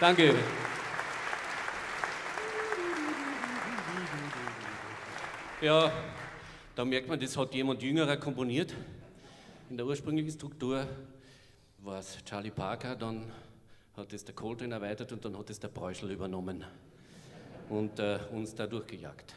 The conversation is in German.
Danke. Ja, da merkt man, das hat jemand Jüngerer komponiert. In der ursprünglichen Struktur war es Charlie Parker, dann hat es der Coltrane erweitert und dann hat es der Preuschel übernommen und äh, uns da durchgejagt.